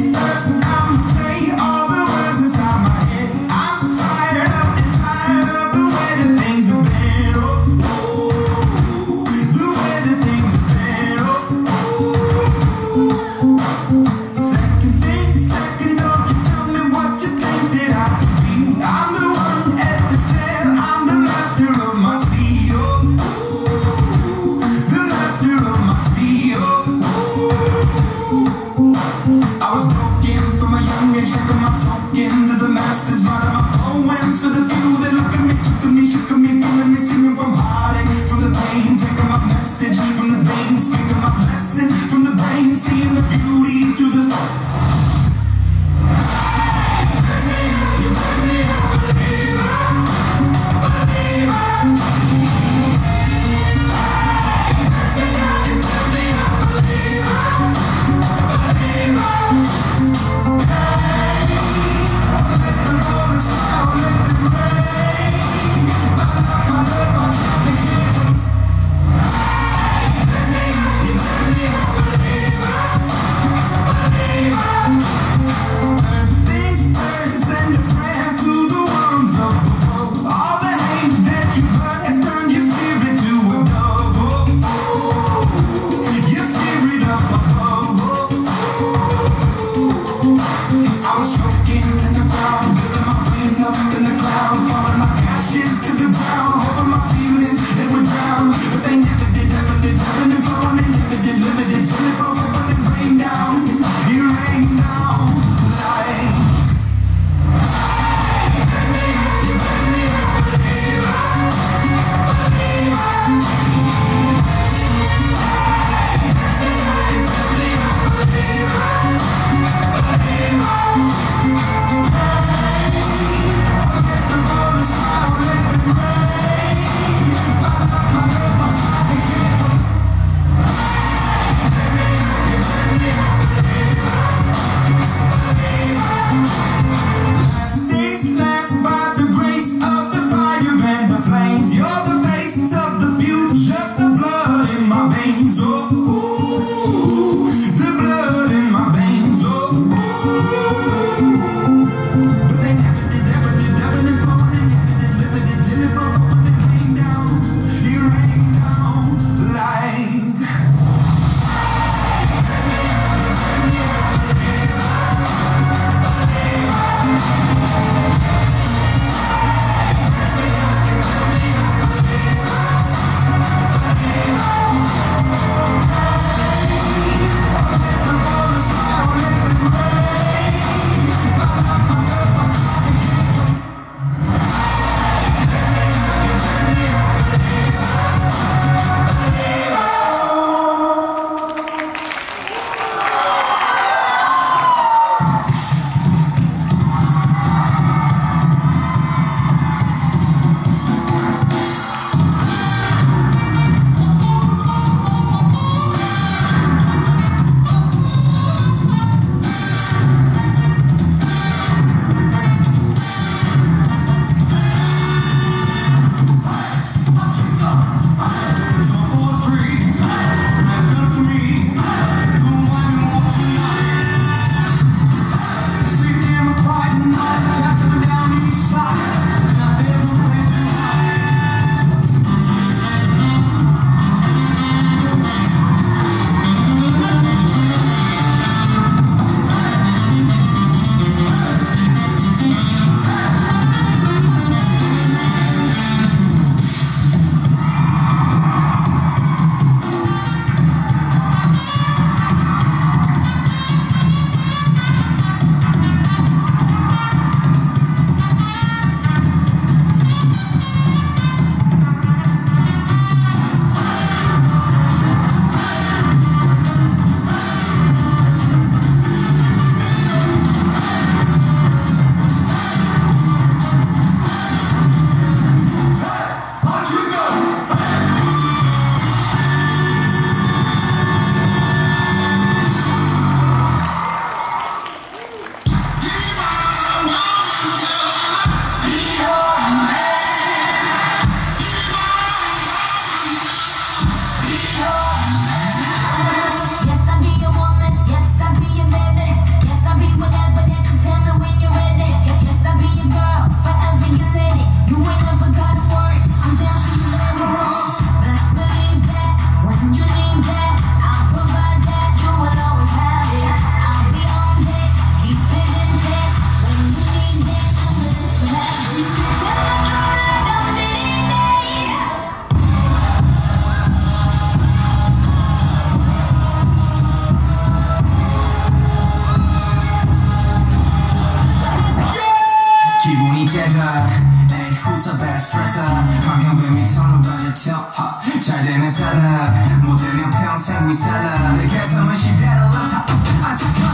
Yes. my from the brain, seeing the beauty through the... 제자 에이 후서배 스트레스 환경배 밑으로 빠져쳐 잘되면 살아 못되면 평생 위살아 내 개성은 시대를 안타까워.